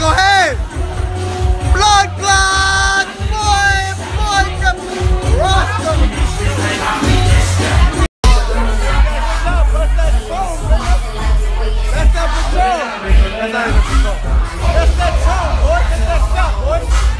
go ahead. Blood clot. Boy, boy, come. That's that patrol. Boy. That's that stuff, boy.